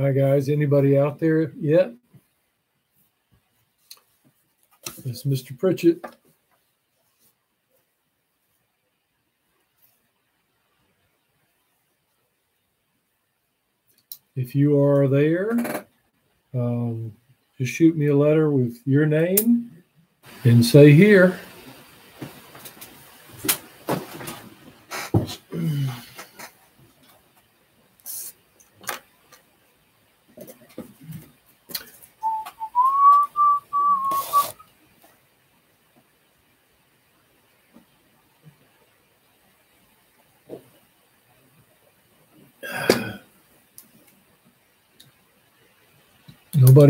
Hi, guys. Anybody out there yet? It's Mr. Pritchett. If you are there, um, just shoot me a letter with your name and say here.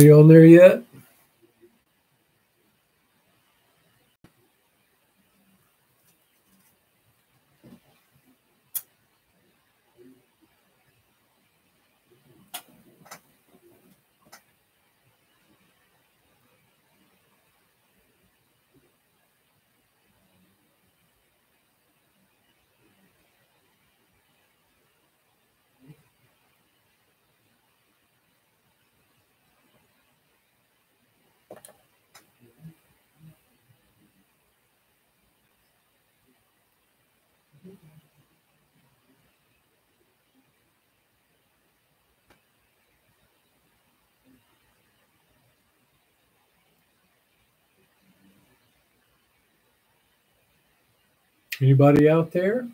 Nobody on there yet? Anybody out there?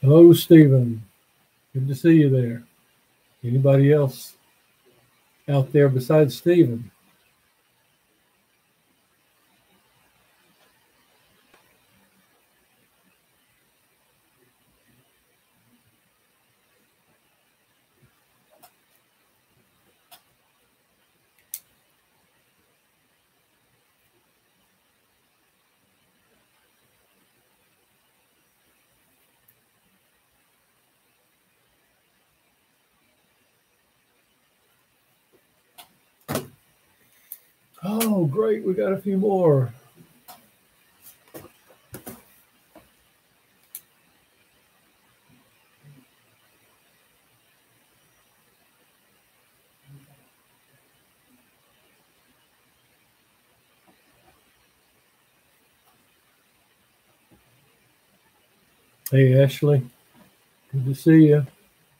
Hello, Stephen. Good to see you there. Anybody else out there besides Stephen? Great. We got a few more. Hey, Ashley. Good to see you.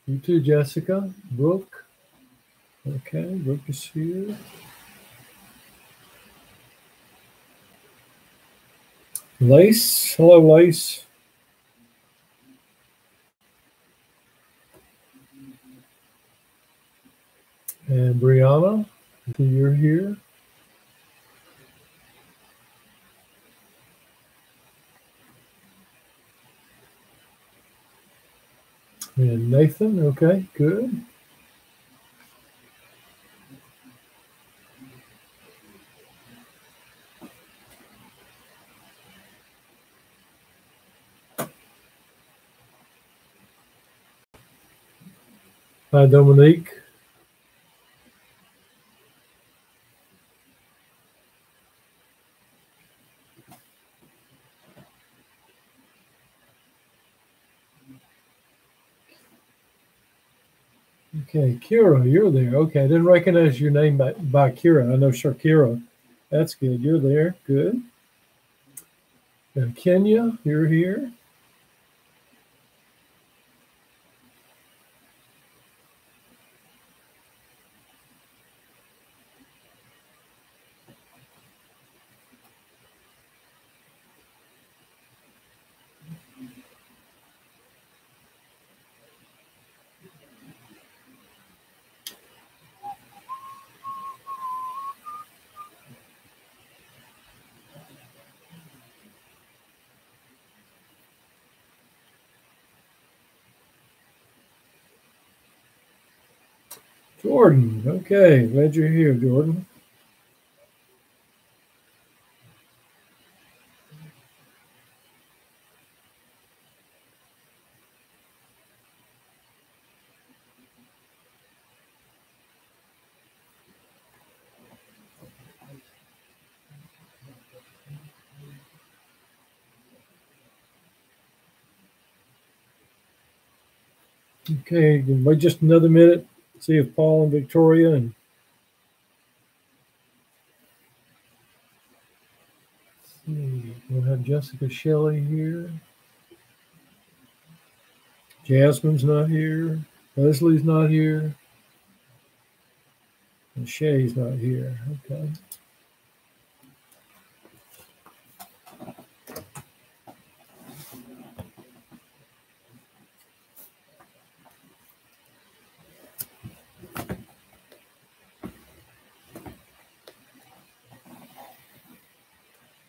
You too, Jessica. Brooke. Okay, Brooke is here. Lace. Hello, Lace. And Brianna, you're here. And Nathan, okay, good. Hi, Dominique. Okay, Kira, you're there. Okay, I didn't recognize your name by, by Kira. I know Shakira. That's good. You're there. Good. And Kenya, you're here. Jordan, okay. Glad you're here, Jordan. Okay, wait just another minute. See if Paul and Victoria and see, we'll have Jessica Shelley here. Jasmine's not here. Leslie's not here. And Shay's not here. Okay.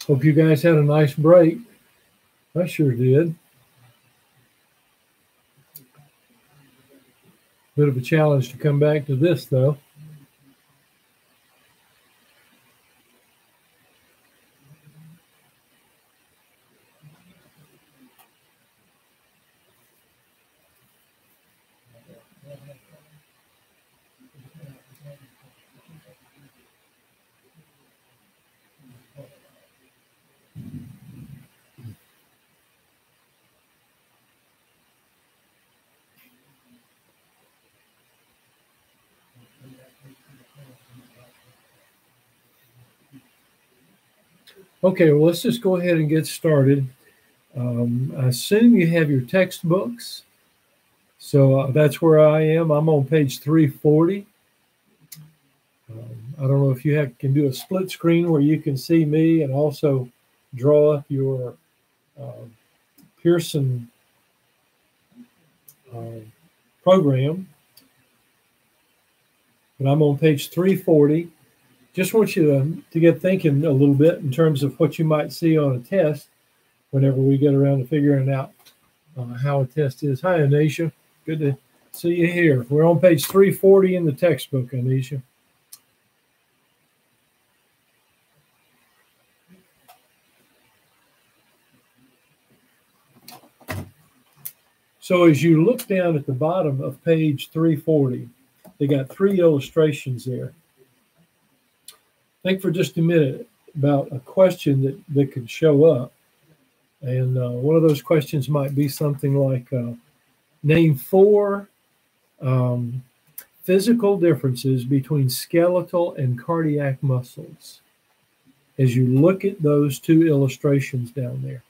Hope you guys had a nice break. I sure did. Bit of a challenge to come back to this, though. Okay, well, let's just go ahead and get started. Um, I assume you have your textbooks. So uh, that's where I am. I'm on page 340. Um, I don't know if you have, can do a split screen where you can see me and also draw up your uh, Pearson uh, program. But I'm on page 340 just want you to, to get thinking a little bit in terms of what you might see on a test whenever we get around to figuring out uh, how a test is. Hi, Anisha. Good to see you here. We're on page 340 in the textbook, Anisha. So as you look down at the bottom of page 340, they got three illustrations there think for just a minute about a question that, that could show up. And uh, one of those questions might be something like uh, name four um, physical differences between skeletal and cardiac muscles. As you look at those two illustrations down there,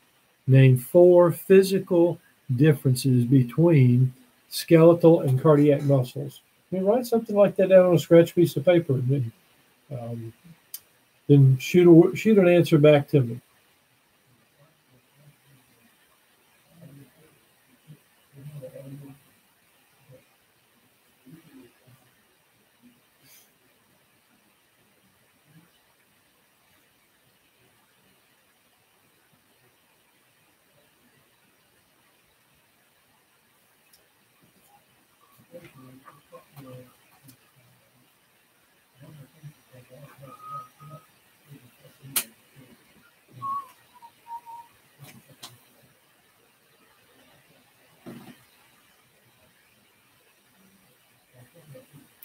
name four physical differences between skeletal and cardiac muscles. You write something like that down on a scratch piece of paper. And, um, then shoot a, shoot an answer back to me.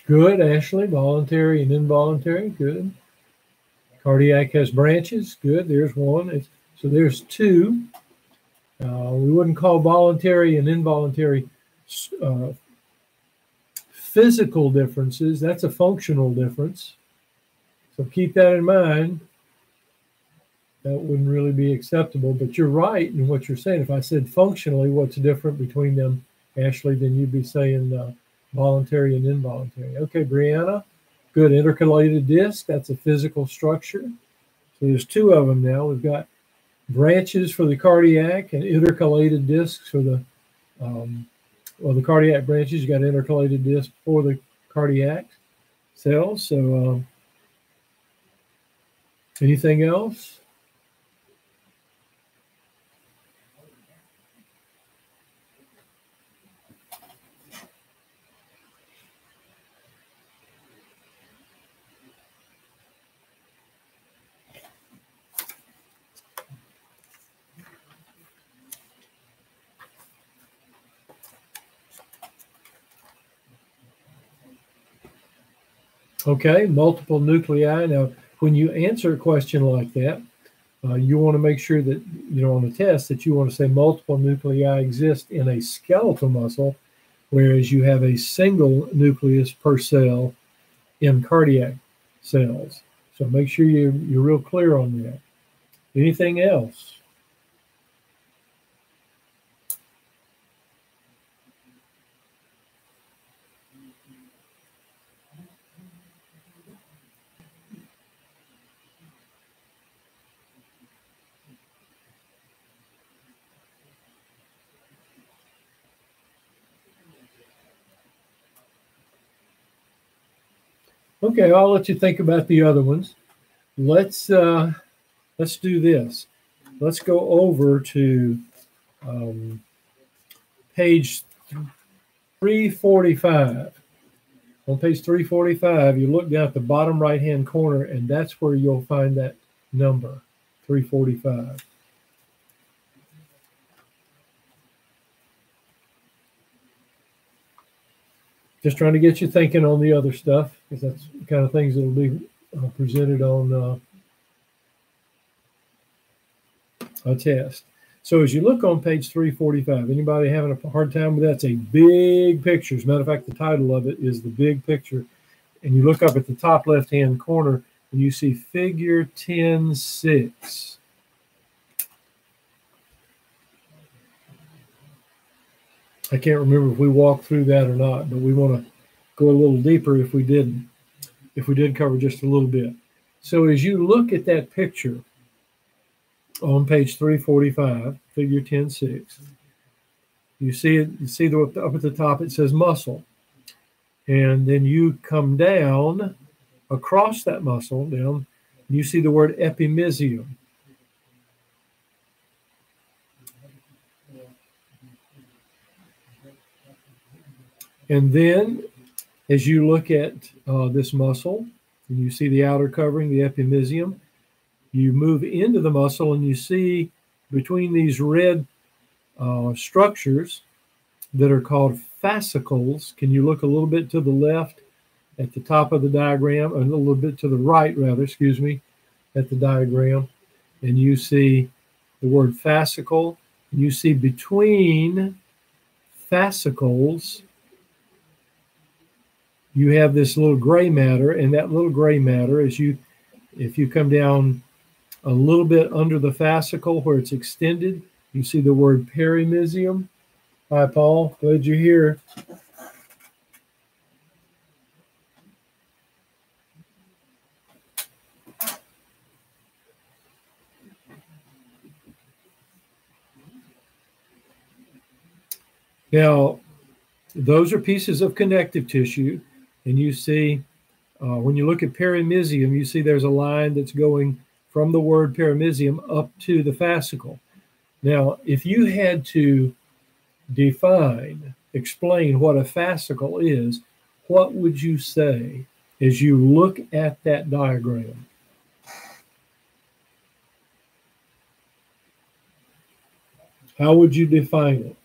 Good, Ashley. Voluntary and involuntary. Good. Cardiac has branches. Good. There's one. It's, so there's two. Uh, we wouldn't call voluntary and involuntary uh, physical differences. That's a functional difference. So keep that in mind. That wouldn't really be acceptable. But you're right in what you're saying. If I said functionally, what's different between them, Ashley, then you'd be saying uh, voluntary and involuntary. Okay, Brianna, good intercalated disc. That's a physical structure. So there's two of them now. We've got branches for the cardiac and intercalated discs for the, um, well, the cardiac branches. You got intercalated disc for the cardiac cells. So, um, anything else? Okay, multiple nuclei. Now, when you answer a question like that, uh, you want to make sure that, you know, on the test that you want to say multiple nuclei exist in a skeletal muscle whereas you have a single nucleus per cell in cardiac cells. So make sure you're, you're real clear on that. Anything else? Okay, I'll let you think about the other ones. Let's uh, let's do this. Let's go over to um, page 345. On page 345, you look down at the bottom right hand corner, and that's where you'll find that number 345. Just trying to get you thinking on the other stuff because that's the kind of things that will be uh, presented on uh, a test. So as you look on page 345, anybody having a hard time with that? It's a big picture. As a matter of fact, the title of it is the big picture. And you look up at the top left-hand corner and you see figure 10.6. I can't remember if we walked through that or not, but we want to go a little deeper if we didn't, if we did cover just a little bit. So as you look at that picture on page 345, figure 10.6, you see it, you see the up at the top it says muscle. And then you come down across that muscle down, you see the word epimysium. And then as you look at uh, this muscle and you see the outer covering, the epimysium, you move into the muscle and you see between these red uh, structures that are called fascicles. Can you look a little bit to the left at the top of the diagram, a little bit to the right, rather, excuse me, at the diagram, and you see the word fascicle. And you see between fascicles you have this little gray matter, and that little gray matter, as you, if you come down a little bit under the fascicle where it's extended, you see the word perimysium. Hi, Paul. Glad you're here. Now, those are pieces of connective tissue and you see uh, when you look at perimysium, you see there's a line that's going from the word perimysium up to the fascicle. Now, if you had to define, explain what a fascicle is, what would you say as you look at that diagram? How would you define it?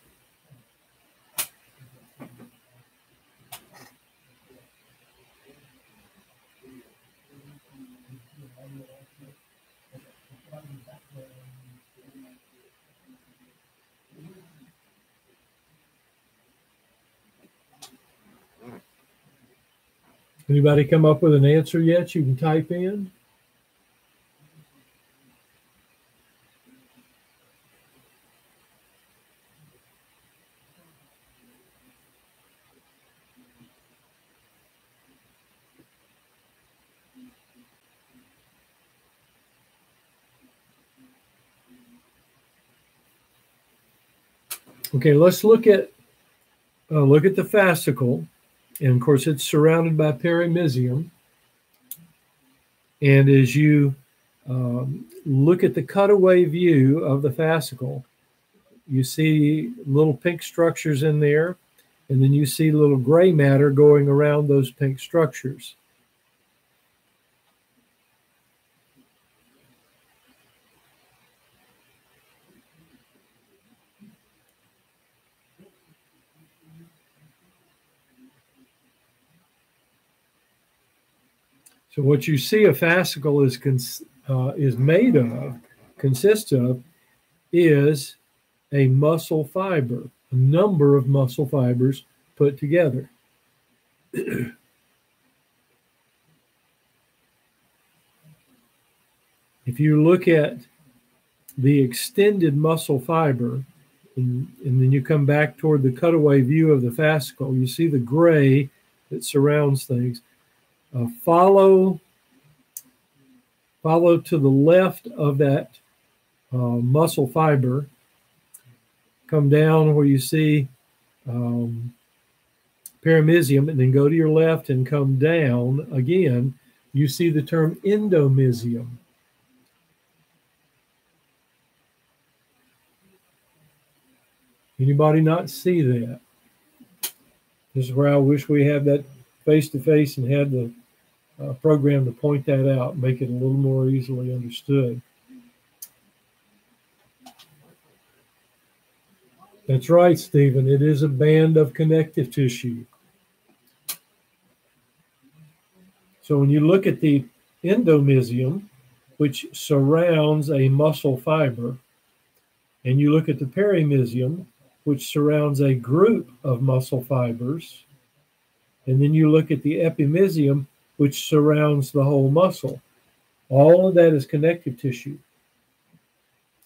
Anybody come up with an answer yet? You can type in. Okay, let's look at uh, look at the fascicle. And of course, it's surrounded by perimysium. And as you um, look at the cutaway view of the fascicle, you see little pink structures in there, and then you see little gray matter going around those pink structures. So what you see a fascicle is uh, is made of, consists of, is a muscle fiber, a number of muscle fibers put together. if you look at the extended muscle fiber, and, and, then you come back toward the cutaway view of the fascicle, you see the gray that surrounds things. Uh, follow, follow to the left of that uh, muscle fiber. Come down where you see um, perimysium, and then go to your left and come down again. You see the term endomysium. Anybody not see that? This is where I wish we had that face to face and had the uh, program to point that out, make it a little more easily understood. That's right, Stephen. It is a band of connective tissue. So when you look at the endomysium, which surrounds a muscle fiber, and you look at the perimysium, which surrounds a group of muscle fibers. And then you look at the epimysium, which surrounds the whole muscle. All of that is connective tissue.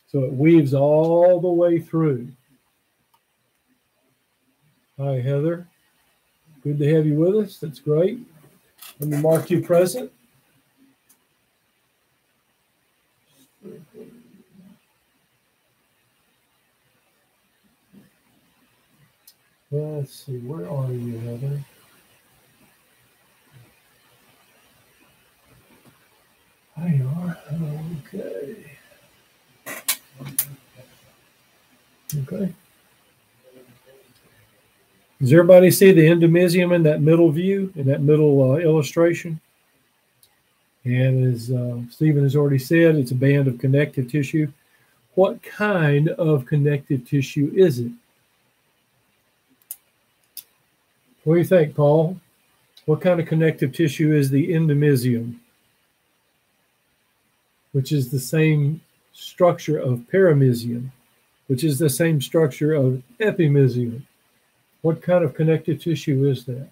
So it weaves all the way through. Hi, Heather. Good to have you with us. That's great. Let me mark you present. Let's see, where are you, Heather? There you are. Okay. Okay. Does everybody see the endomysium in that middle view, in that middle uh, illustration? And as uh, Stephen has already said, it's a band of connective tissue. What kind of connective tissue is it? What do you think, Paul? What kind of connective tissue is the endomysium? Which is the same structure of perimysium, which is the same structure of epimysium. What kind of connective tissue is that?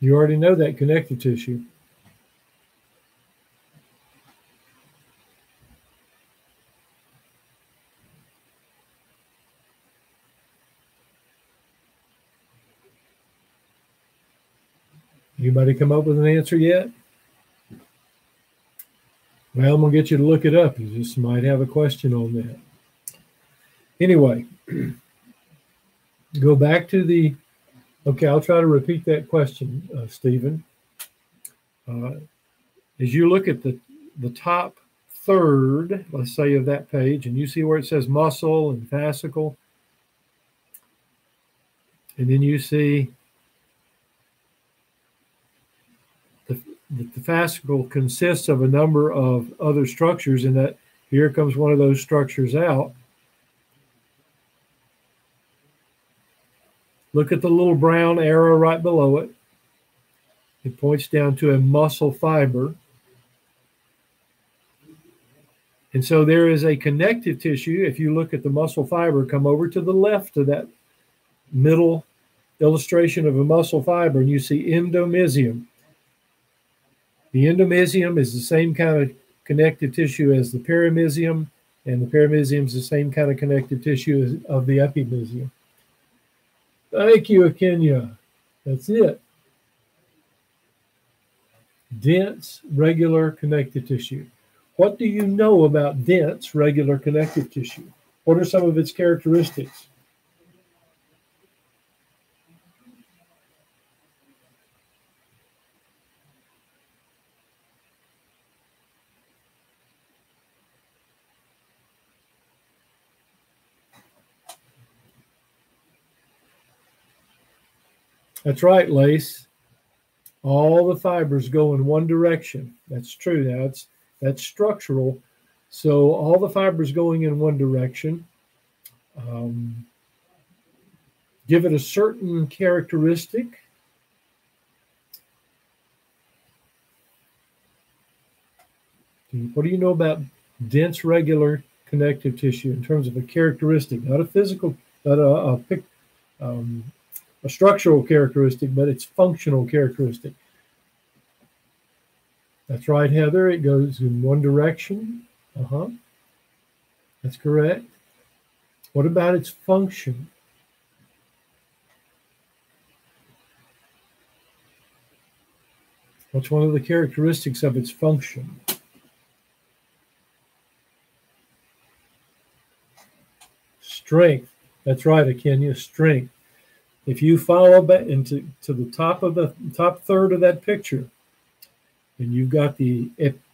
You already know that connective tissue. Anybody come up with an answer yet? Well, I'm going to get you to look it up. You just might have a question on that. Anyway, go back to the Okay, I'll try to repeat that question, uh, Stephen. Uh, as you look at the, the top third, let's say, of that page, and you see where it says muscle and fascicle, and then you see the, the fascicle consists of a number of other structures, and that here comes one of those structures out. Look at the little brown arrow right below it. It points down to a muscle fiber. And so there is a connective tissue. If you look at the muscle fiber, come over to the left of that middle illustration of a muscle fiber, and you see endomysium. The endomysium is the same kind of connective tissue as the perimysium, and the perimysium is the same kind of connective tissue as, of the epimysium. Thank you, Kenya. That's it. Dense, regular connective tissue. What do you know about dense, regular connective tissue? What are some of its characteristics? That's right, Lace. all the fibers go in one direction. That's true. It's that's structural. So all the fibers going in one direction. Um, give it a certain characteristic. What do you know about dense regular connective tissue in terms of a characteristic, not a physical, not a, a, um, a structural characteristic, but its functional characteristic? That's right, Heather. It goes in one direction. Uh huh. That's correct. What about its function? What's one of the characteristics of its function? Strength. That's right, Akenya. Strength. If you follow back into to the top of the top third of that picture, and you've got the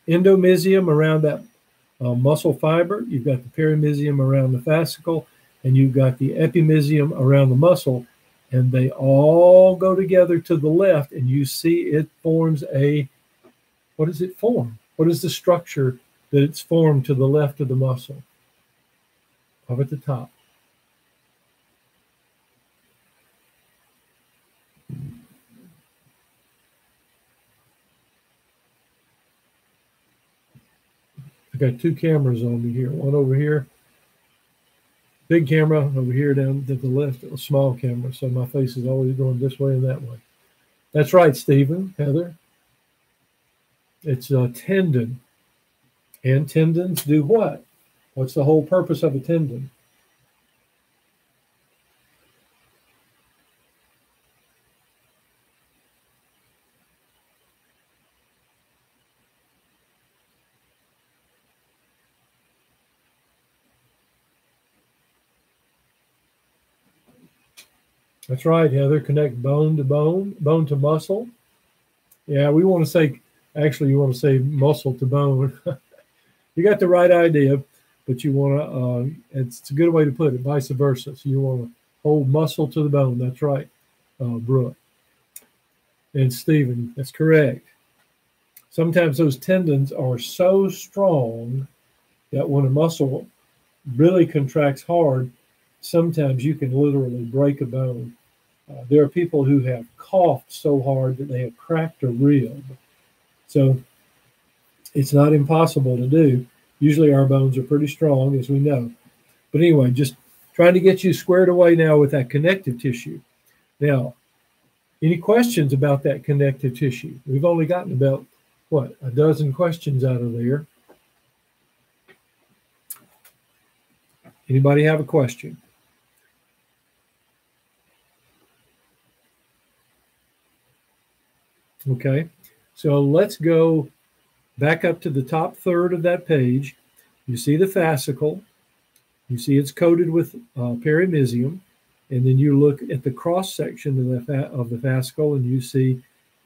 endomysium around that uh, muscle fiber, you've got the perimysium around the fascicle, and you've got the epimysium around the muscle, and they all go together to the left, and you see it forms a what does it form? What is the structure that it's formed to the left of the muscle? Up at the top. I got two cameras on me here. One over here, big camera over here down to the left, a small camera. So my face is always going this way and that way. That's right, Stephen, Heather. It's a tendon. And tendons do what? What's the whole purpose of a tendon? That's right, Heather. Connect bone to bone, bone to muscle. Yeah, we want to say, actually, you want to say muscle to bone. you got the right idea, but you want to, uh, it's, it's, a good way to put it, vice versa. So you want to hold muscle to the bone. That's right, uh, Brooke. And Stephen, that's correct. Sometimes those tendons are so strong that when a muscle really contracts hard, sometimes you can literally break a bone. Uh, there are people who have coughed so hard that they have cracked a rib. So it's not impossible to do. Usually our bones are pretty strong, as we know. But anyway, just trying to get you squared away now with that connective tissue. Now, any questions about that connective tissue? We've only gotten about, what, a dozen questions out of there. Anybody have a question? Okay, so let's go back up to the top third of that page. You see the fascicle. You see it's coated with uh, perimysium. And then you look at the cross section of the, of the fascicle and you see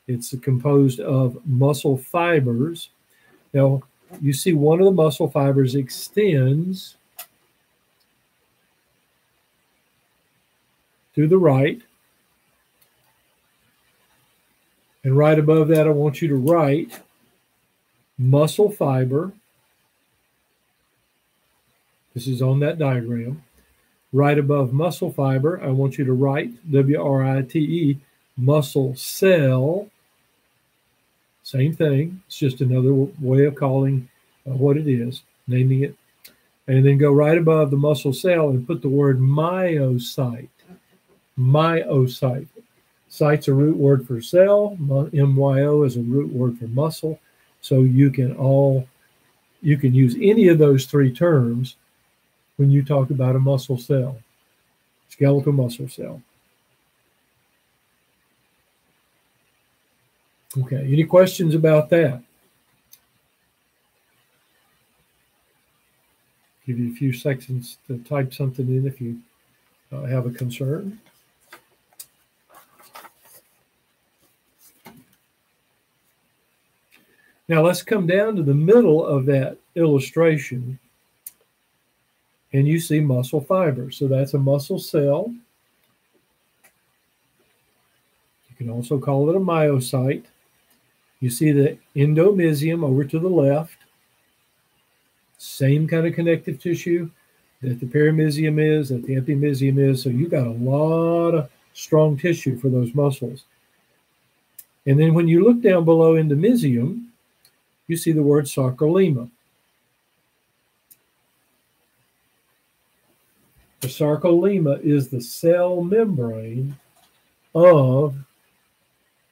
it's composed of muscle fibers. Now, you see one of the muscle fibers extends to the right And right above that, I want you to write muscle fiber. This is on that diagram. Right above muscle fiber, I want you to write W R I T E, muscle cell. Same thing. It's just another way of calling uh, what it is, naming it. And then go right above the muscle cell and put the word myocyte. Myocyte. Cyte's a root word for cell. MYO is a root word for muscle. So you can all you can use any of those three terms when you talk about a muscle cell, skeletal muscle cell. Okay, any questions about that? Give you a few seconds to type something in if you uh, have a concern. Now let's come down to the middle of that illustration and you see muscle fiber. So that's a muscle cell. You can also call it a myocyte. You see the endomysium over to the left, same kind of connective tissue that the perimysium is, that the epimysium is. So you've got a lot of strong tissue for those muscles. And then when you look down below endomysium, you see the word sarcolemma. The sarcolemma is the cell membrane of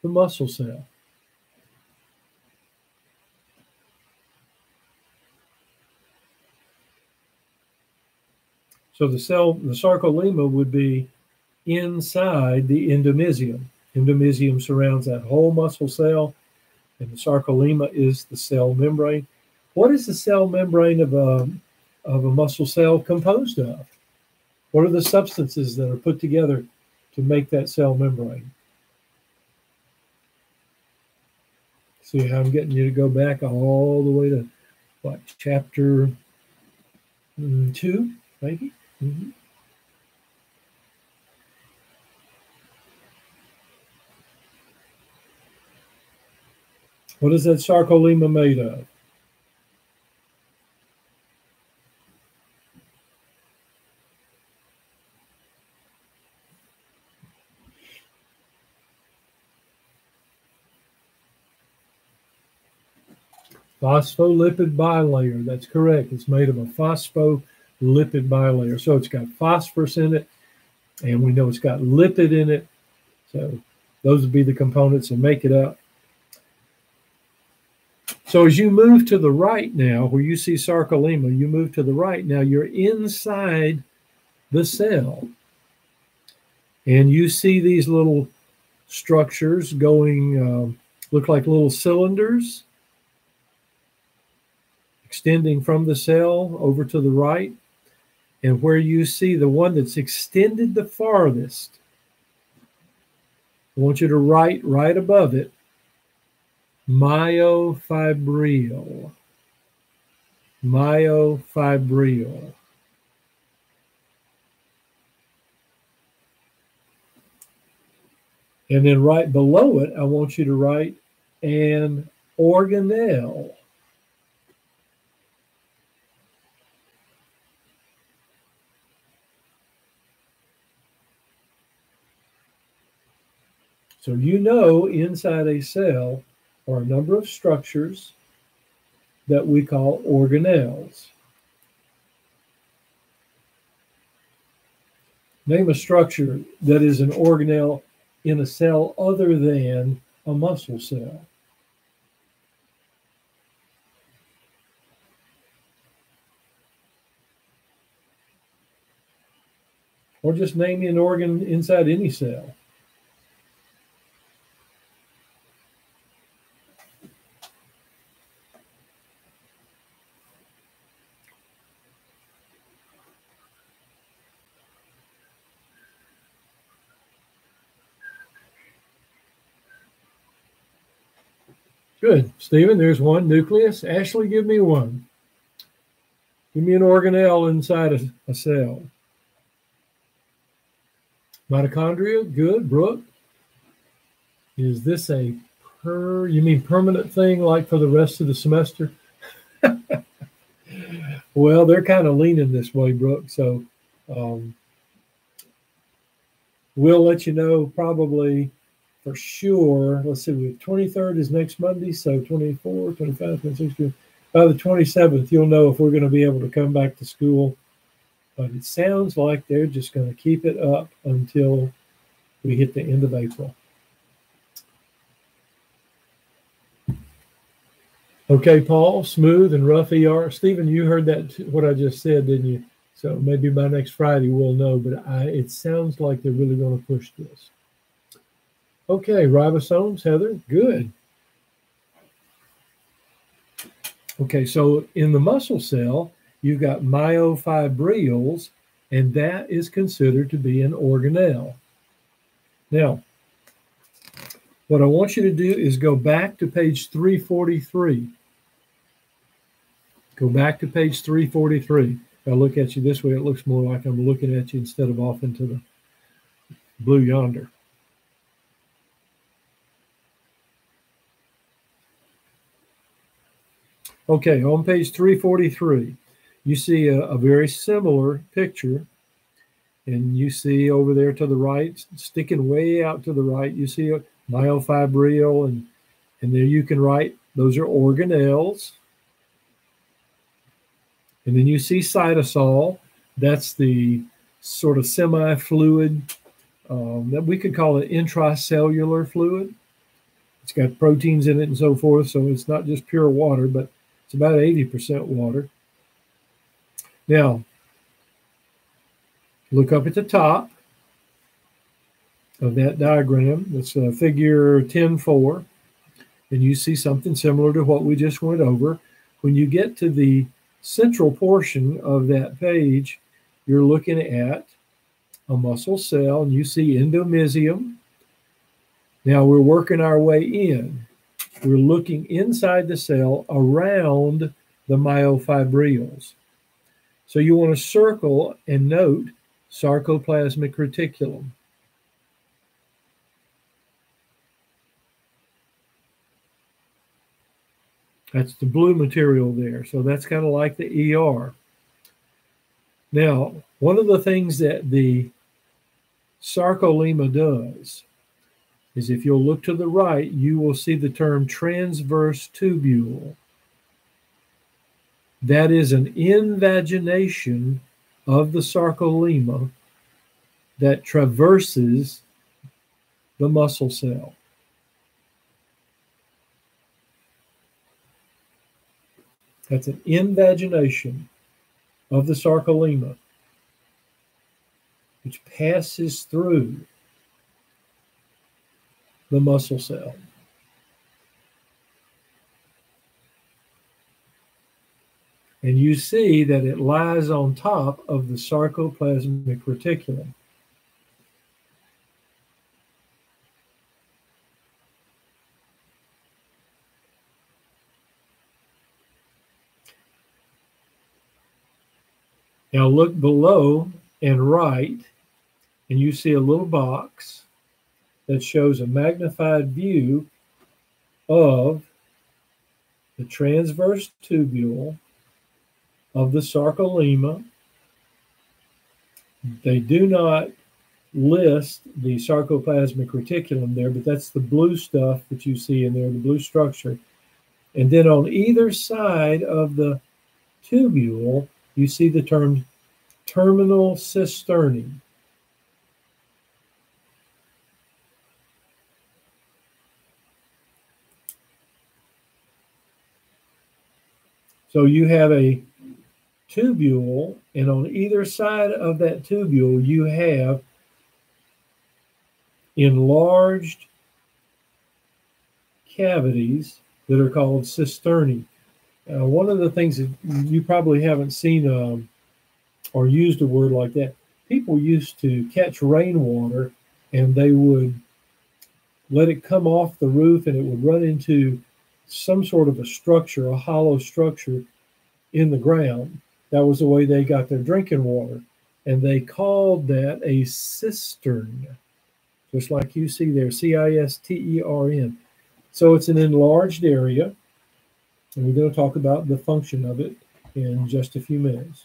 the muscle cell. So the cell, the sarcolemma would be inside the endomysium. Endomysium surrounds that whole muscle cell, and the sarcolemma is the cell membrane. What is the cell membrane of a, of a muscle cell composed of? What are the substances that are put together to make that cell membrane? See how I'm getting you to go back all the way to what chapter mm, two, maybe? Mm-hmm. What is that sarcolemma made of? Phospholipid bilayer. That's correct. It's made of a phospholipid bilayer. So it's got phosphorus in it, and we know it's got lipid in it. So those would be the components that make it up. So as you move to the right now, where you see sarcolemma, you move to the right. Now you're inside the cell. And you see these little structures going, uh, look like little cylinders extending from the cell over to the right. And where you see the one that's extended the farthest, I want you to write right above it myofibril. Myofibril. And then right below it, I want you to write an organelle. So you know inside a cell are a number of structures that we call organelles. Name a structure that is an organelle in a cell other than a muscle cell. Or just name an organ inside any cell. Good. Stephen, there's one nucleus. Ashley, give me one. Give me an organelle inside a, a cell. Mitochondria, good. Brooke, is this a per, you mean permanent thing like for the rest of the semester? well, they're kind of leaning this way, Brooke. So um, we'll let you know probably for sure. Let's see, the 23rd is next Monday, so 24, 25, 26. By the 27th, you'll know if we're going to be able to come back to school. But it sounds like they're just going to keep it up until we hit the end of April. Okay, Paul, smooth and rough ER. Stephen, you heard that what I just said, didn't you? So maybe by next Friday we'll know. But I, it sounds like they're really going to push this. Okay, ribosomes, Heather, good. Okay, so in the muscle cell, you've got myofibrils, and that is considered to be an organelle. Now, what I want you to do is go back to page 343. Go back to page 343. If I look at you this way, it looks more like I'm looking at you instead of off into the blue yonder. Okay, on page 343, you see a, a very similar picture. And you see over there to the right, sticking way out to the right, you see a myofibril, and, and there you can write, those are organelles. And then you see cytosol, that's the sort of semi-fluid um, that we could call it intracellular fluid. It's got proteins in it and so forth, so it's not just pure water, but it's about 80% water. Now, look up at the top of that diagram. That's uh, figure 10.4, and you see something similar to what we just went over. When you get to the central portion of that page, you're looking at a muscle cell, and you see endomysium. Now we're working our way in. We're looking inside the cell around the myofibrils. So you want to circle and note sarcoplasmic reticulum. That's the blue material there. So that's kind of like the ER. Now, one of the things that the sarcolemma does is if you'll look to the right, you will see the term transverse tubule. That is an invagination of the sarcolemma that traverses the muscle cell. That's an invagination of the sarcolemma, which passes through the muscle cell. And you see that it lies on top of the sarcoplasmic reticulum. Now look below and right, and you see a little box that shows a magnified view of the transverse tubule of the sarcolemma. They do not list the sarcoplasmic reticulum there, but that's the blue stuff that you see in there, the blue structure. And then on either side of the tubule, you see the term terminal cisternae. So you have a tubule, and on either side of that tubule, you have enlarged cavities that are called cisternae. Uh, one of the things that you probably haven't seen um, or used a word like that, people used to catch rainwater and they would let it come off the roof and it would run into some sort of a structure, a hollow structure in the ground. That was the way they got their drinking water. And they called that a cistern, just like you see there C I S T E R N. So it's an enlarged area. And we're going to talk about the function of it in just a few minutes.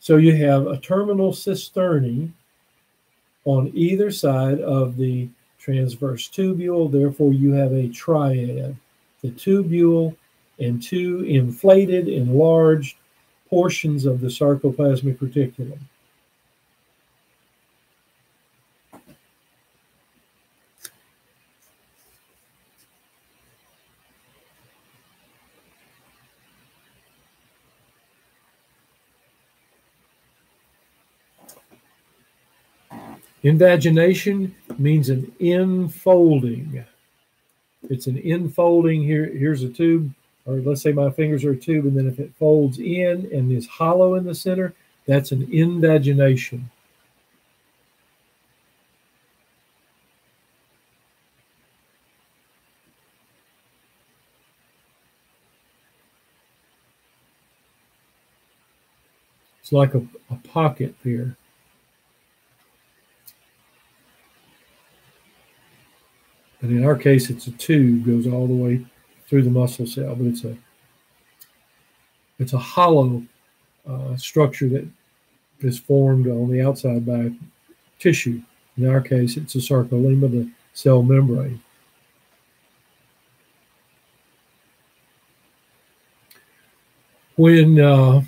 So you have a terminal cisternae on either side of the transverse tubule. Therefore, you have a triad. The tubule and two inflated, enlarged portions of the sarcoplasmic reticulum. Invagination means an infolding. It's an infolding. Here, here's a tube, or let's say my fingers are a tube, and then if it folds in and is hollow in the center, that's an invagination. It's like a, a pocket here. But in our case, it's a tube, goes all the way through the muscle cell, but it's a it's a hollow uh, structure that is formed on the outside by tissue. In our case, it's a sarcolemma, the cell membrane. When uh,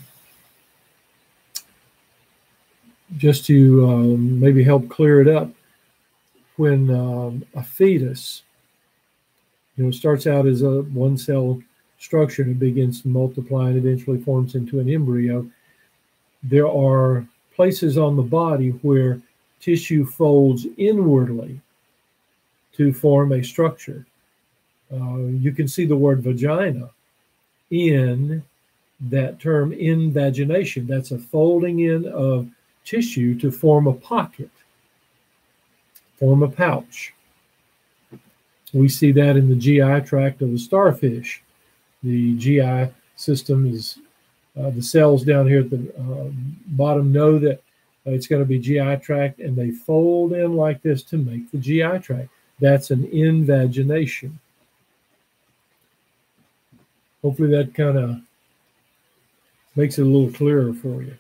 just to um, maybe help clear it up, when um, a fetus, you know, starts out as a one cell structure and it begins to multiply and eventually forms into an embryo, there are places on the body where tissue folds inwardly to form a structure. Uh, you can see the word vagina in that term invagination. That's a folding in of tissue to form a pocket, form a pouch. We see that in the GI tract of the starfish. The GI system is uh, the cells down here at the uh, bottom know that it's going to be GI tract and they fold in like this to make the GI tract. That's an invagination. Hopefully that kind of makes it a little clearer for you.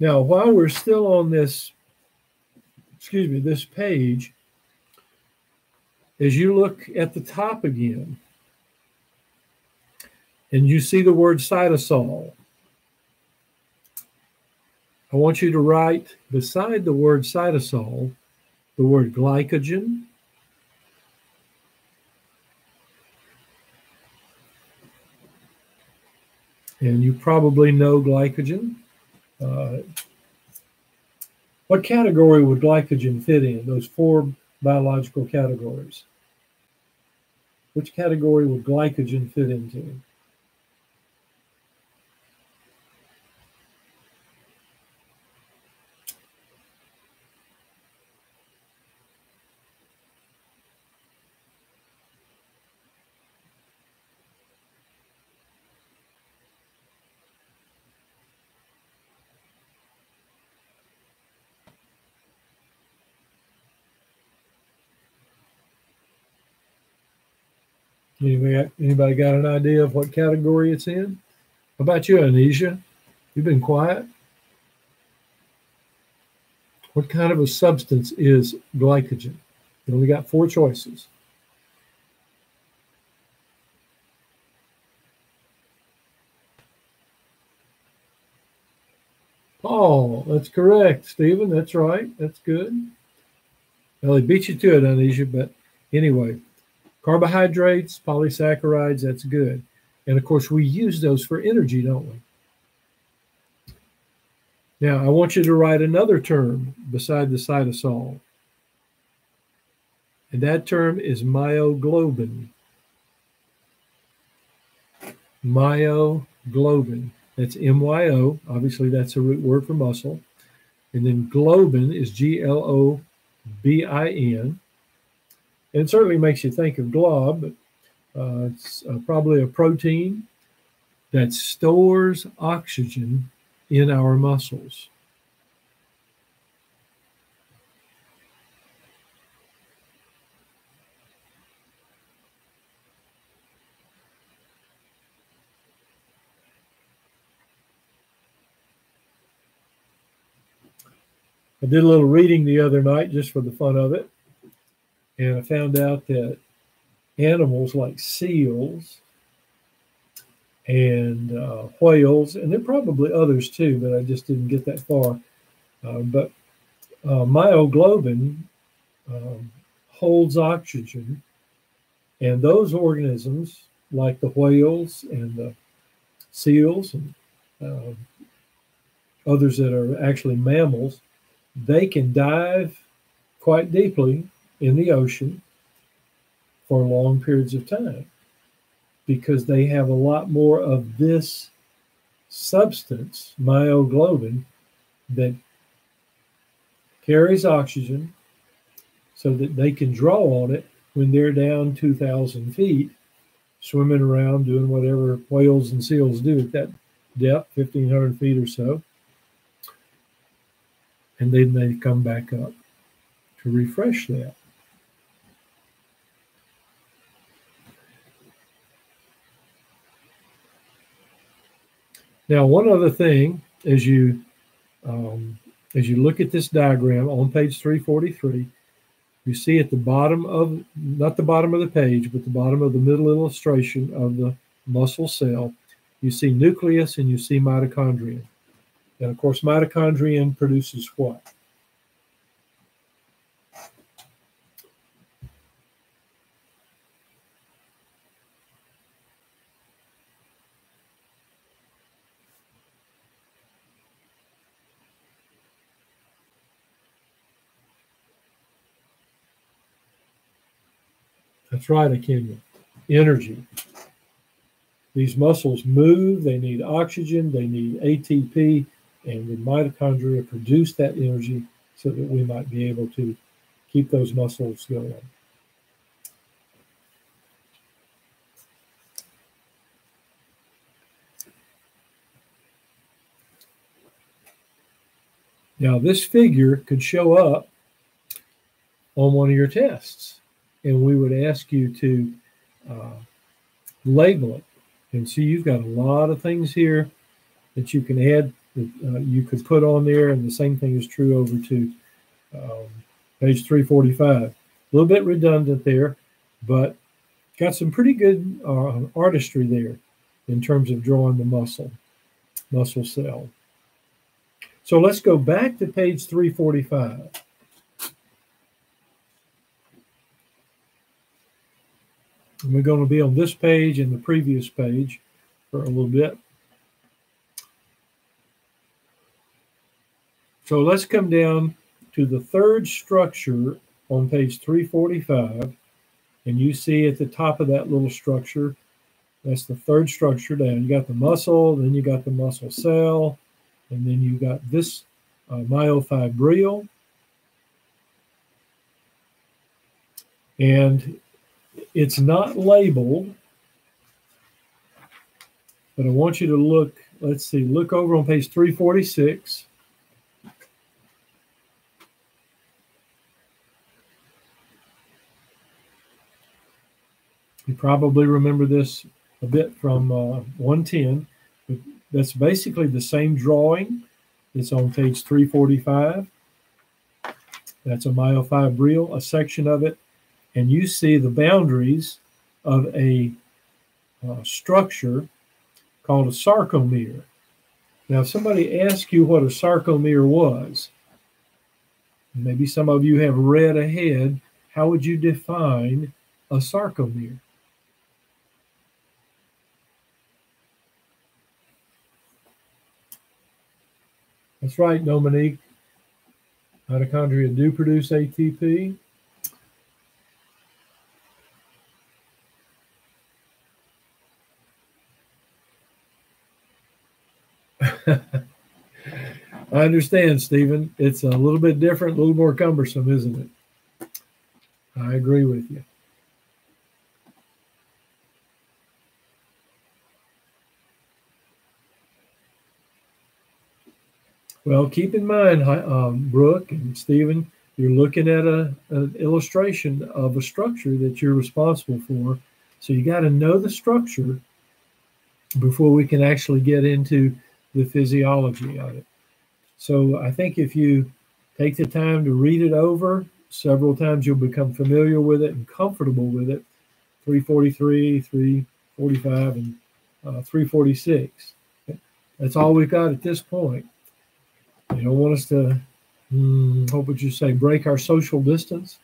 Now, while we're still on this, excuse me, this page, as you look at the top again, and you see the word cytosol, I want you to write beside the word cytosol the word glycogen. And you probably know glycogen. Uh, what category would glycogen fit in? Those four biological categories. Which category would glycogen fit into? Anybody, anybody got an idea of what category it's in? How about you, Anisha? You've been quiet. What kind of a substance is glycogen? You only got four choices. Paul, that's correct. Stephen, that's right. That's good. Well, he beat you to it, Anisha, but anyway, Carbohydrates, polysaccharides, that's good. And of course, we use those for energy, don't we? Now, I want you to write another term beside the cytosol. And that term is myoglobin. Myoglobin. That's M Y O. Obviously, that's a root word for muscle. And then globin is G L O B I N. It certainly makes you think of glob, uh, it's uh, probably a protein that stores oxygen in our muscles. I did a little reading the other night just for the fun of it. And I found out that animals like seals and uh, whales, and there are probably others too, but I just didn't get that far. Uh, but uh, myoglobin um, holds oxygen, and those organisms, like the whales and the seals and um, others that are actually mammals, they can dive quite deeply in the ocean for long periods of time because they have a lot more of this substance, myoglobin, that carries oxygen so that they can draw on it when they're down 2,000 feet, swimming around, doing whatever whales and seals do at that depth, 1,500 feet or so. And then they come back up. to refresh that. Now, one other thing as you um, as you look at this diagram on page 343, you see at the bottom of not the bottom of the page, but the bottom of the middle illustration of the muscle cell, you see nucleus and you see mitochondria. And of course, mitochondria produces what? That's right, Akenya. Energy. These muscles move, they need oxygen, they need ATP, and the mitochondria produce that energy so that we might be able to keep those muscles going. Now, this figure could show up on one of your tests and we would ask you to uh, label it. And see, you've got a lot of things here that you can add, that uh, you could put on there, and the same thing is true over to um, page 345. A little bit redundant there, but got some pretty good uh, artistry there in terms of drawing the muscle, muscle cell. So let's go back to page 345. And we're going to be on this page and the previous page for a little bit. So let's come down to the third structure on page 345. And you see at the top of that little structure, that's the third structure down. You got the muscle, then you got the muscle cell, and then you got this uh, myofibril. And it's not labeled, but I want you to look. Let's see, look over on page 346. You probably remember this a bit from uh, 110. But that's basically the same drawing. It's on page 345. That's a myofibril, a section of it and you see the boundaries of a uh, structure called a sarcomere. Now, if somebody asks you what a sarcomere was, maybe some of you have read ahead, how would you define a sarcomere? That's right, Dominique. Mitochondria do produce ATP. I understand, Stephen. It's a little bit different, a little more cumbersome, isn't it? I agree with you. Well, keep in mind, um, Brooke and Stephen, you're looking at a, an illustration of a structure that you're responsible for. So you got to know the structure before we can actually get into the physiology of it. So I think if you take the time to read it over several times, you'll become familiar with it and comfortable with it. 343, 345, and uh, 346. That's all we've got at this point. You don't want us to, hmm, what would you say, break our social distance?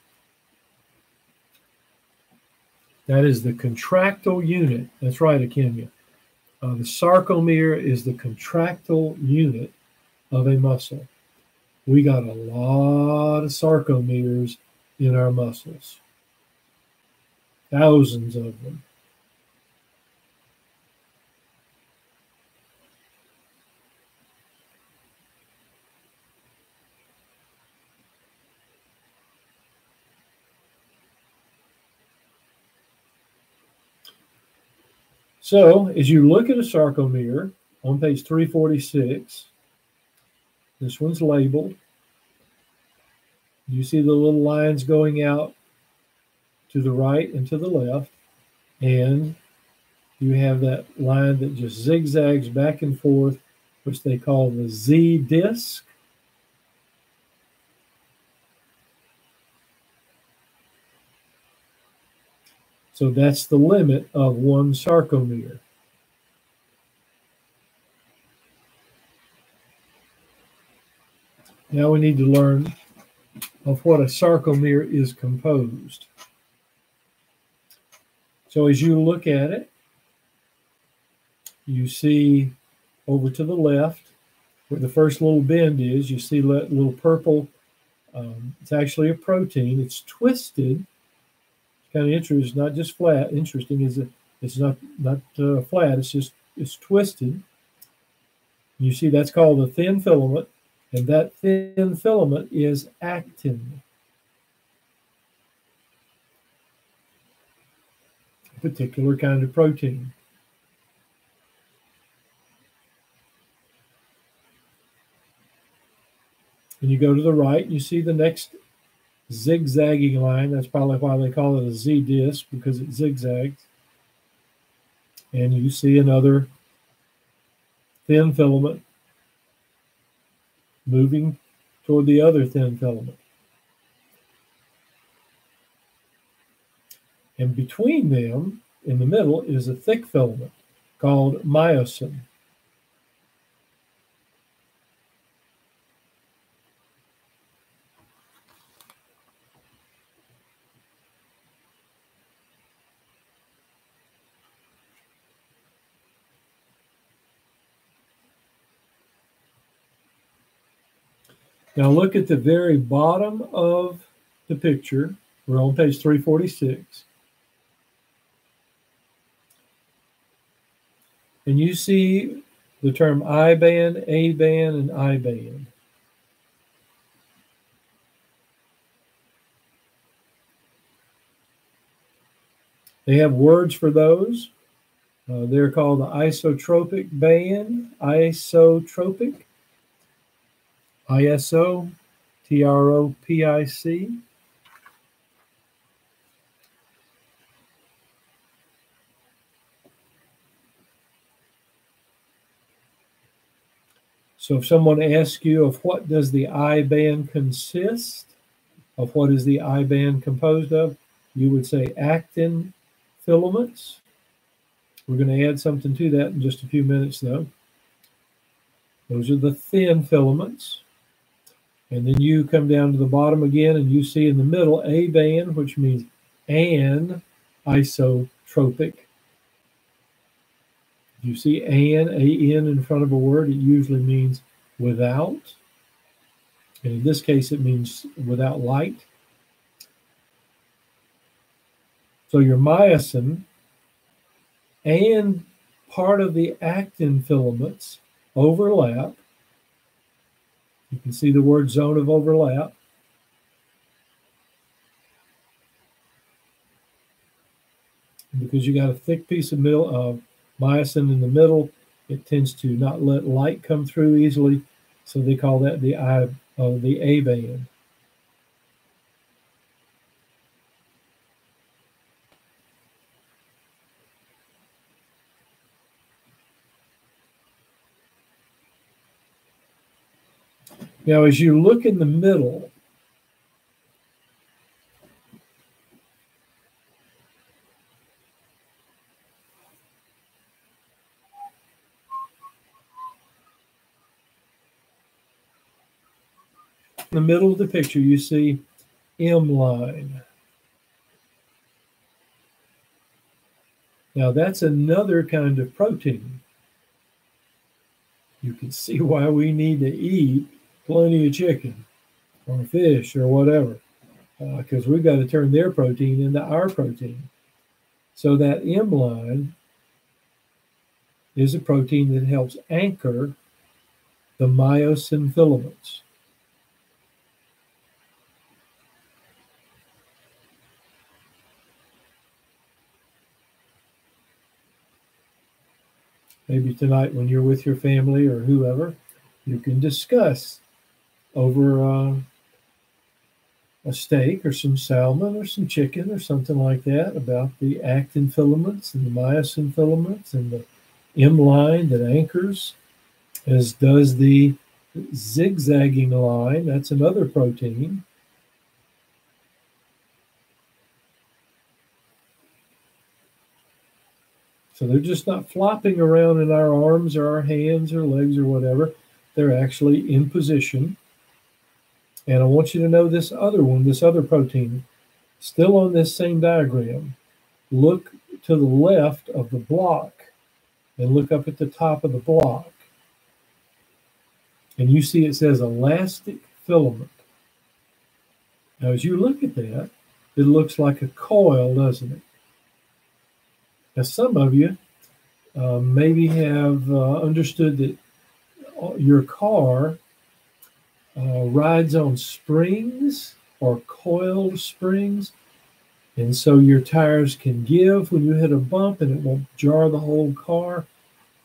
That is the contractile unit. That's right, Akenya. Uh, the sarcomere is the contractile unit of a muscle. We got a lot of sarcomeres in our muscles, thousands of them. So as you look at a sarcomere on page 346, this one's labeled. You see the little lines going out to the right and to the left, and you have that line that just zigzags back and forth, which they call the Z disc. So that's the limit of one sarcomere. Now we need to learn of what a sarcomere is composed. So as you look at it, you see over to the left where the first little bend is, you see that little purple. Um, it's actually a protein. It's twisted. Kind of interesting. It's not just flat. Interesting is that it's not not uh, flat. It's just it's twisted. You see that's called a thin filament, and that thin filament is actin. A particular kind of protein. And you go to the right, you see the next zigzagging line. That's probably why they call it a Z disc because it zigzags. And you see another thin filament moving toward the other thin filament. And between them, in the middle, is a thick filament called myosin. Now look at the very bottom of the picture. We're on page 346. And you see the term I band, A band, and I band. They have words for those. Uh, they're called the isotropic band, isotropic, ISO, TROPIC. So if someone asks you of what does the I band consist, of what is the I band composed of, you would say actin filaments. We're going to add something to that in just a few minutes though. Those are the thin filaments. And then you come down to the bottom again and you see in the middle A band, which means an isotropic. If you see an, A-N in front of a word, it usually means without. And in this case, it means without light. So your myosin and part of the actin filaments overlap you can see the word zone of overlap. Because you got a thick piece of, myosin in the middle, it tends to not let light come through easily. So they call that the I, uh, the A band. Now, as you look in the middle, in the middle of the picture, you see M line. Now, that's another kind of protein. You can see why we need to eat plenty of chicken or fish or whatever, because uh, we've got to turn their protein into our protein. So that M line is a protein that helps anchor the myosin filaments. Maybe tonight when you're with your family or whoever, you can discuss over uh, a steak or some salmon or some chicken or something like that about the actin filaments and the myosin filaments and the M line that anchors, as does the zigzagging line. That's another protein. So they're just not flopping around in our arms or our hands or legs or whatever. They're actually in position. And I want you to know this other one, this other protein, still on this same diagram. Look to the left of the block and look up at the top of the block. And you see it says elastic filament. Now, as you look at that, it looks like a coil, doesn't it? Now, some of you uh, maybe have uh, understood that your car uh, rides on springs or coiled springs. And so your tires can give when you hit a bump and it won't jar the whole car.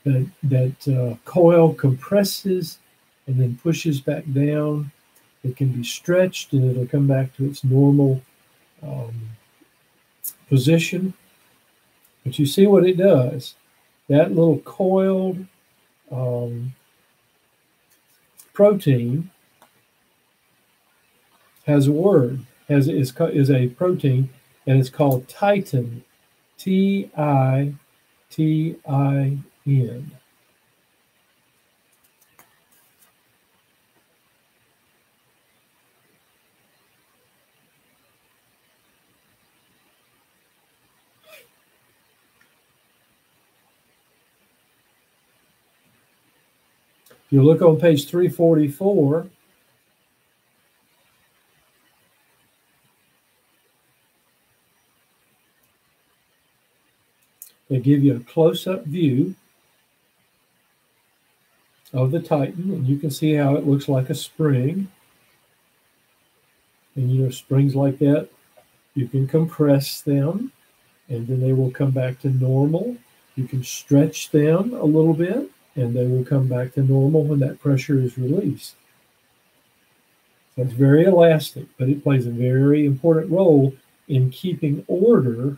That, that uh, coil compresses and then pushes back down. It can be stretched and it'll come back to its normal um, position. But you see what it does. That little coiled um, protein has a word, has is is a protein, and it's called titin, T I T I N. If you look on page 344, They give you a close-up view of the titin, and you can see how it looks like a spring. And you know, springs like that, you can compress them, and then they will come back to normal. You can stretch them a little bit, and they will come back to normal when that pressure is released. So it's very elastic, but it plays a very important role in keeping order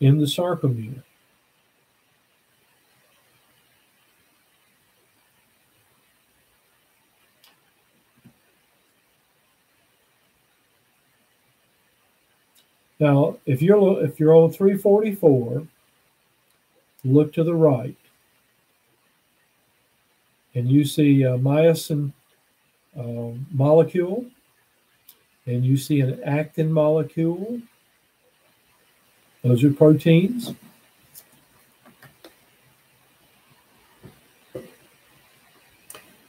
in the sarcomere. Now, if you're if you're on 344, look to the right, and you see a myosin uh, molecule, and you see an actin molecule, those are proteins.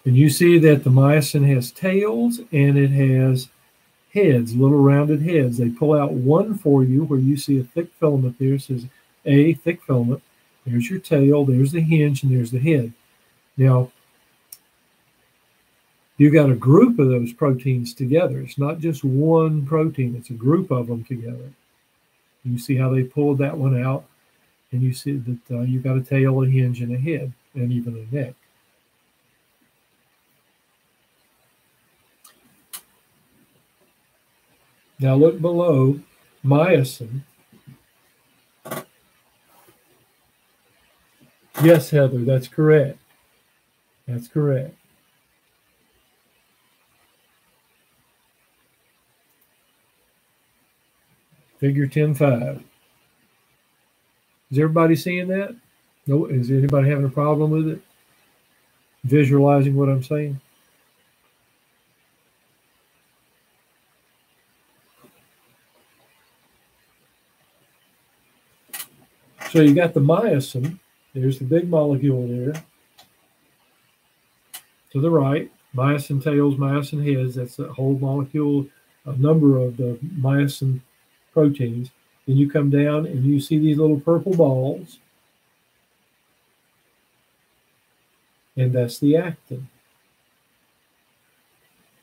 And you see that the myosin has tails and it has heads, little rounded heads. They pull out one for you where you see a thick filament there. It says A, thick filament. There's your tail, there's the hinge, and there's the head. Now, you've got a group of those proteins together. It's not just one protein, it's a group of them together. You see how they pulled that one out, and you see that uh, you got a tail, a hinge, and a head, and even a neck. Now look below myosin. Yes, Heather, that's correct. That's correct. Figure 10.5. Is everybody seeing that? No, is anybody having a problem with it? Visualizing what I'm saying? So you got the myosin. There's the big molecule there. To the right, myosin tails, myosin heads. That's the whole molecule, a number of the myosin proteins. Then you come down and you see these little purple balls. And that's the actin.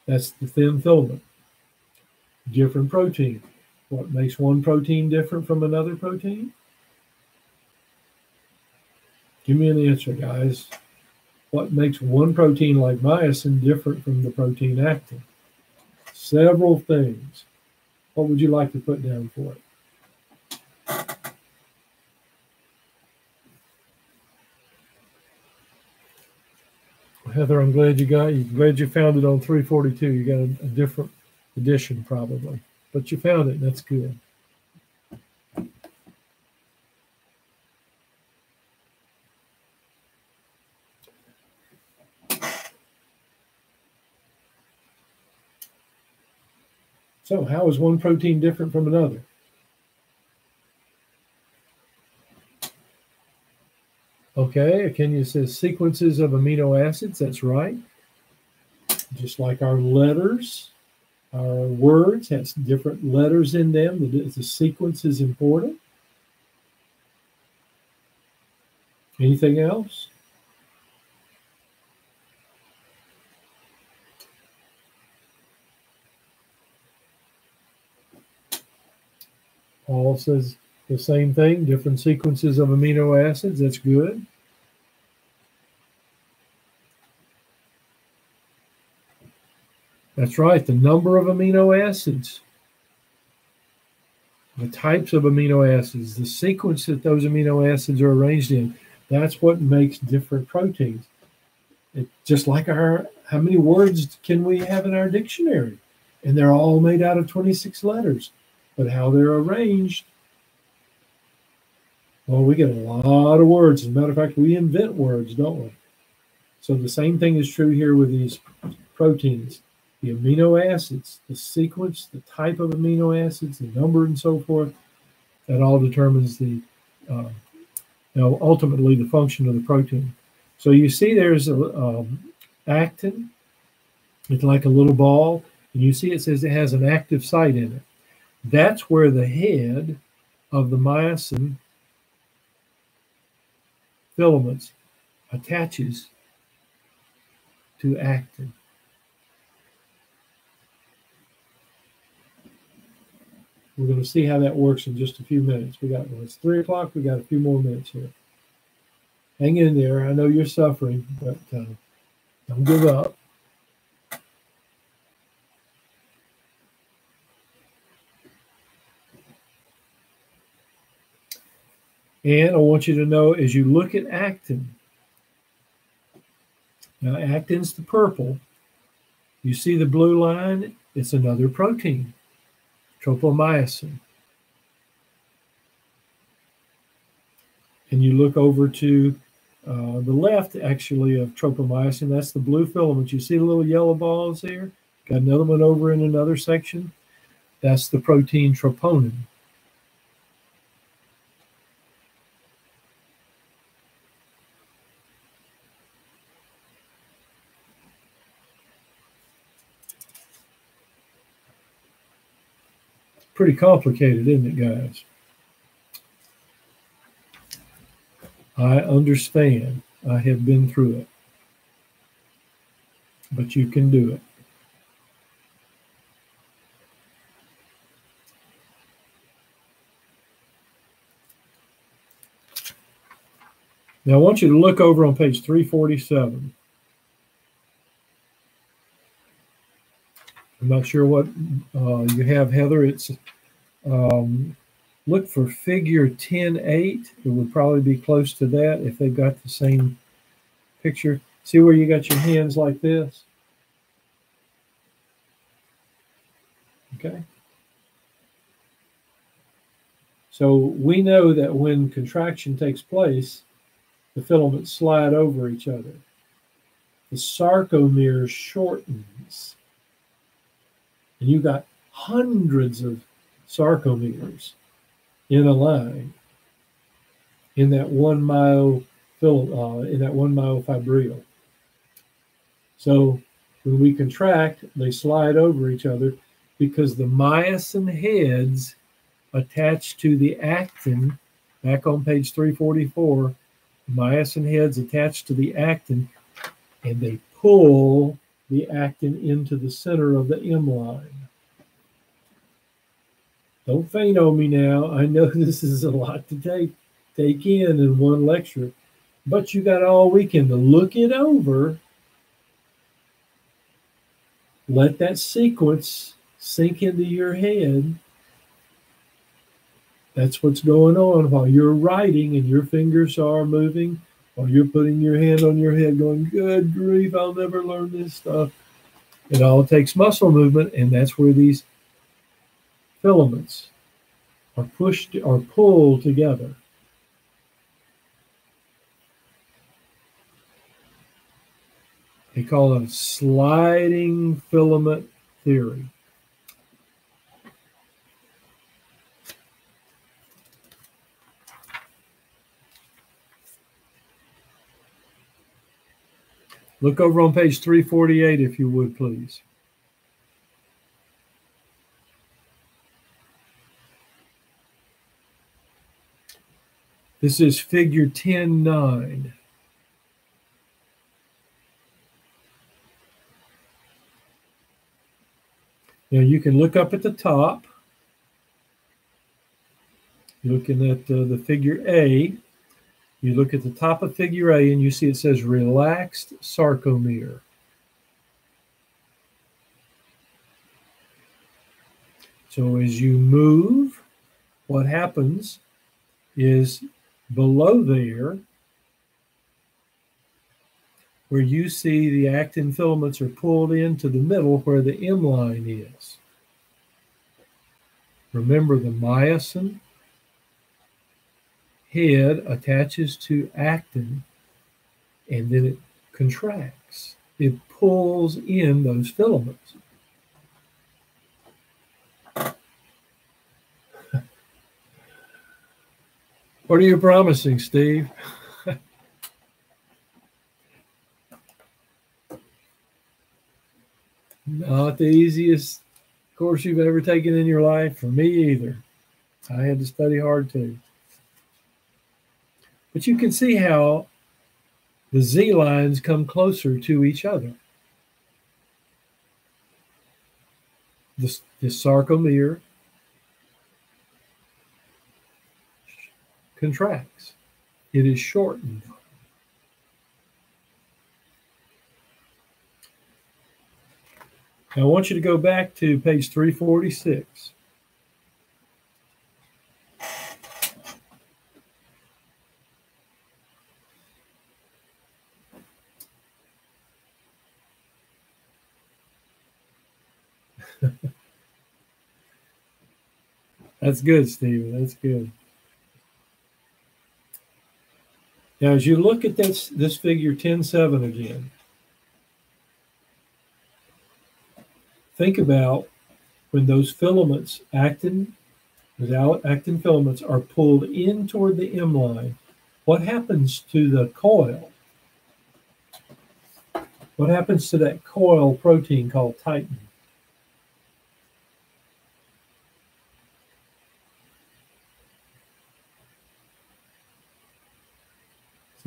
That's the thin filament. Different protein. What makes one protein different from another protein? Give me an answer, guys. What makes one protein like myosin different from the protein actin? several things. What would you like to put down for it? Heather, I'm glad you got you glad you found it on 342. You got a, a different edition probably, but you found it. That's good. So, how is one protein different from another? Okay, Kenya says sequences of amino acids. That's right. Just like our letters, our words has different letters in them. The, the sequence is important. Anything else? Paul says the same thing, different sequences of amino acids. That's good. That's right, the number of amino acids, the types of amino acids, the sequence that those amino acids are arranged in. That's what makes different proteins. It, just like our, how many words can we have in our dictionary? And they're all made out of 26 letters. But how they're arranged well, we get a lot of words. As a matter of fact, we invent words, don't we? So the same thing is true here with these proteins. The amino acids, the sequence, the type of amino acids, the number, and so forth, that all determines the, uh, you know, ultimately the function of the protein. So you see there's a um, actin. It's like a little ball, and you see it says it has an active site in it. That's where the head of the myosin filaments attaches to actin. We're going to see how that works in just a few minutes. We got well, it's three o'clock. We got a few more minutes here. Hang in there. I know you're suffering, but uh, don't give up. And I want you to know as you look at actin, now actin's the purple. You see the blue line? It's another protein, tropomyosin. And you look over to uh, the left, actually, of tropomyosin. That's the blue filament. You see the little yellow balls there? Got another one over in another section. That's the protein troponin. Pretty complicated, isn't it, guys? I understand. I have been through it. But you can do it. Now, I want you to look over on page 347. I'm not sure what uh, you have, Heather. It's um, look for figure 10.8. It would probably be close to that if they've got the same picture. See where you got your hands like this? Okay. So we know that when contraction takes place, the filaments slide over each other. The sarcomere shortens and you got hundreds of sarcomeres in a line in that one mile uh, in that one myofibril. So when we contract, they slide over each other because the myosin heads attach to the actin. Back on page 344, myosin heads attach to the actin and they pull the actin into the center of the M line. Don't faint on me now. I know this is a lot to take take in in one lecture, but you got all weekend to look it over. Let that sequence sink into your head. That's what's going on while you're writing and your fingers are moving, while you're putting your hand on your head, going, Good grief, I'll never learn this stuff. It all takes muscle movement, and that's where these filaments are pushed or pulled together. They call it sliding filament theory. Look over on page 348 if you would, please. This is figure 10.9. Now you can look up at the top. Looking at uh, the figure A. You look at the top of figure A and you see it says relaxed sarcomere. So as you move, what happens is below there, where you see the actin filaments are pulled into the middle where the M line is. Remember the myosin head attaches to actin and then it contracts. It pulls in those filaments. what are you promising, Steve? Not the easiest course you've ever taken in your life for me either. I had to study hard too. But you can see how the Z lines come closer to each other. The, the sarcomere contracts, it is shortened. Now, I want you to go back to page 346. That's good, Stephen. That's good. Now, as you look at this, this figure 10.7 again, think about when those filaments, actin, those actin filaments are pulled in toward the M line, what happens to the coil? What happens to that coil protein called titin?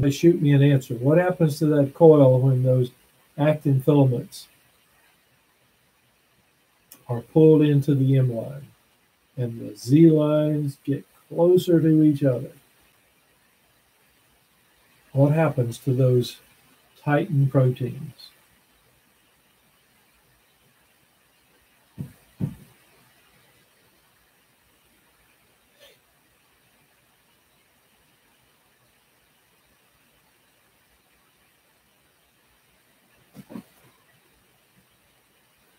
They shoot me an answer. What happens to that coil when those actin filaments are pulled into the M line and the Z lines get closer to each other? What happens to those titin proteins?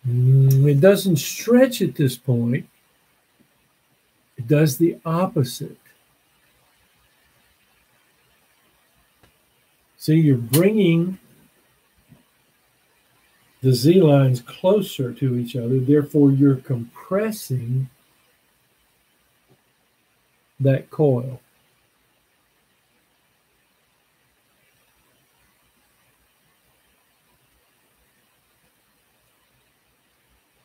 Mm, it doesn't stretch at this point. It does the opposite. See, you're bringing the Z lines closer to each other, therefore, you're compressing that coil.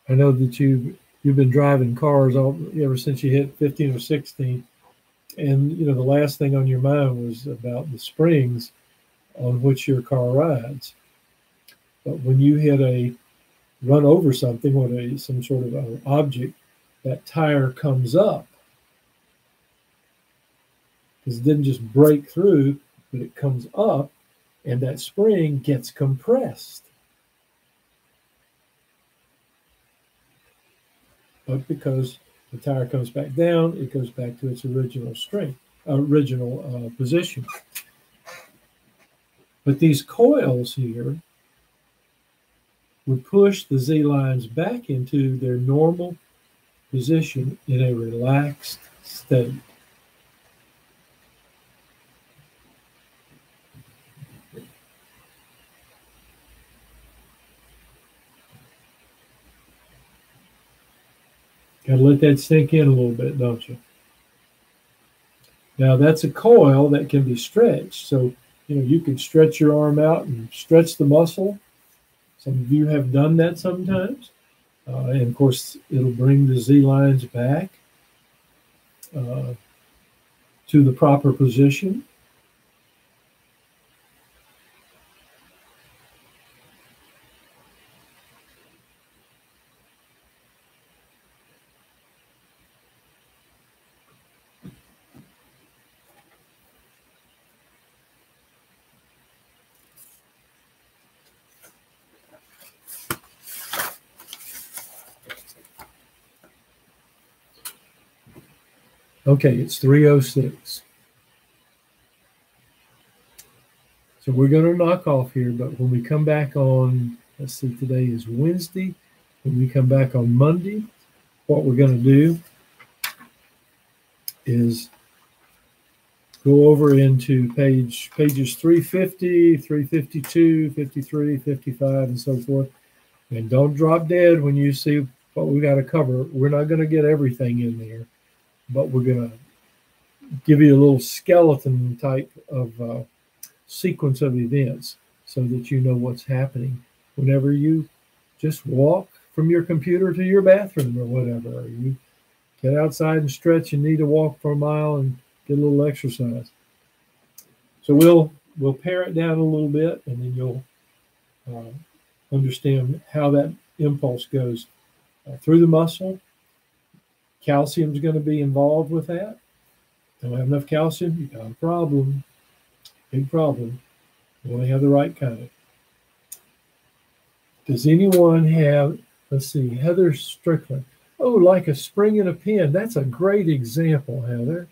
I know that you you've been driving cars all ever since you hit 15 or 16, and you know the last thing on your mind was about the springs on which your car rides. But when you hit a run over something or a some sort of an object, that tire comes up because it didn't just break through, but it comes up, and that spring gets compressed. But because the tire comes back down, it goes back to its original strength, original uh, position. But these coils here would push the Z lines back into their normal position in a relaxed state. Got to let that sink in a little bit, don't you? Now that's a coil that can be stretched. So, you know, you can stretch your arm out and stretch the muscle. Some of you have done that sometimes. Uh, and of course, it'll bring the Z lines back uh, to the proper position. Okay, it's 306. So we're going to knock off here, but when we come back on, let's see, today is Wednesday. When we come back on Monday, what we're going to do is go over into page pages 350, 352, 53, 55, and so forth. And don't drop dead when you see what we got to cover. We're not going to get everything in there but we're going to give you a little skeleton type of uh, sequence of events so that you know what's happening whenever you just walk from your computer to your bathroom or whatever. Or you get outside and stretch and need to walk for a mile and get a little exercise. So we'll we'll pare it down a little bit, and then you'll uh, understand how that impulse goes uh, through the muscle Calcium is going to be involved with that. Don't have enough calcium, you got a problem. Big problem. You to have the right kind. Does anyone have, let's see, Heather Strickland. Oh, like a spring in a pin. That's a great example, Heather.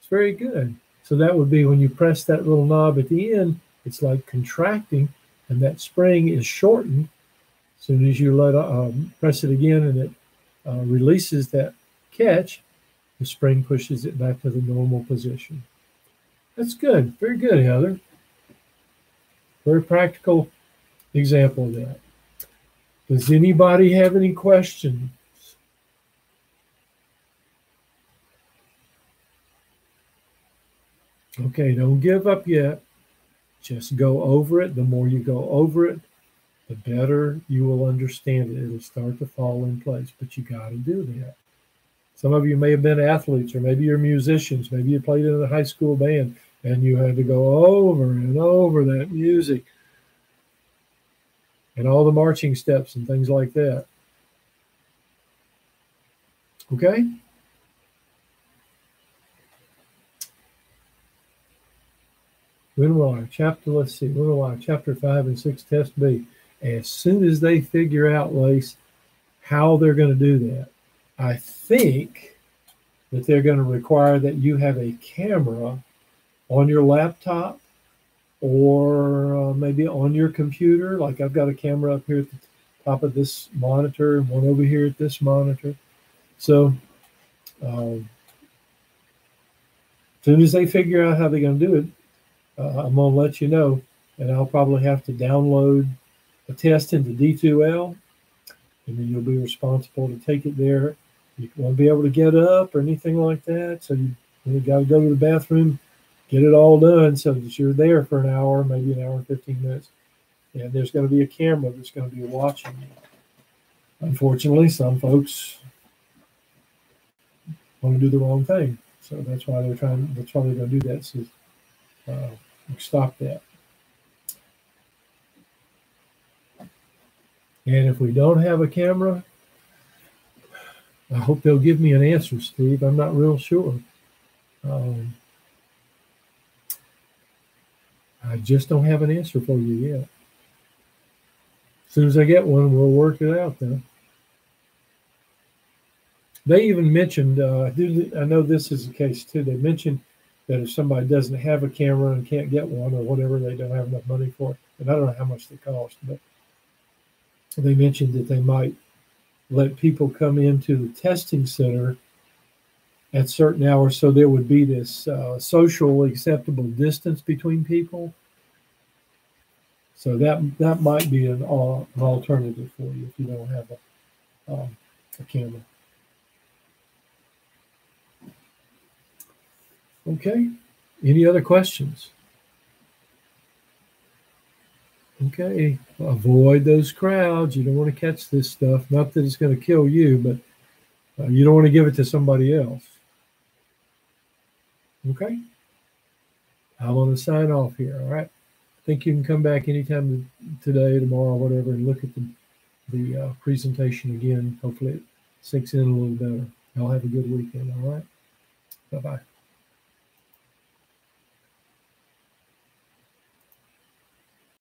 It's very good. So that would be when you press that little knob at the end, it's like contracting, and that spring is shortened. As soon as you let uh, press it again, and it uh, releases that catch, the spring pushes it back to the normal position. That's good. Very good, Heather. Very practical example of that. Does anybody have any questions? Okay, don't give up yet. Just go over it. The more you go over it, the better you will understand it. It'll start to fall in place, but you got to do that. Some of you may have been athletes, or maybe you're musicians. Maybe you played in a high school band and you had to go over and over that music and all the marching steps and things like that. Okay? When will our chapter, let's see, when will our chapter 5 and 6 test be? As soon as they figure out, Lace, how they're going to do that. I think that they're going to require that you have a camera on your laptop or uh, maybe on your computer. Like I've got a camera up here at the top of this monitor and one over here at this monitor. So, um, as soon as they figure out how they're going to do it, uh, I'm going to let you know. And I'll probably have to download a test into D2L, and then you'll be responsible to take it there you won't be able to get up or anything like that. So you, you got to go to the bathroom, get it all done so that you're there for an hour, maybe an hour and 15 minutes. And there's going to be a camera that's going to be watching you. Unfortunately, some folks want to do the wrong thing. So that's why they're trying, that's why they're going to do that. So uh, stop that. And if we don't have a camera, I hope they'll give me an answer, Steve. I'm not real sure. Um, I just don't have an answer for you yet. As soon as I get one, we'll work it out then. they even mentioned, uh, I know this is the case too. They mentioned that if somebody doesn't have a camera and can't get one or whatever, they don't have enough money for it. And I don't know how much they cost, but they mentioned that they might let people come into the testing center at certain hours so there would be this uh, social acceptable distance between people. So that that might be an, uh, an alternative for you if you don't have a, um, a camera. Okay. Any other questions Okay, avoid those crowds. You don't want to catch this stuff. Not that it's going to kill you, but uh, you don't want to give it to somebody else. Okay, I'm going to sign off here. All right. I think you can come back anytime today, tomorrow, whatever, and look at the the uh, presentation again. Hopefully, it sinks in a little better. Y'all have a good weekend. All right. Bye bye.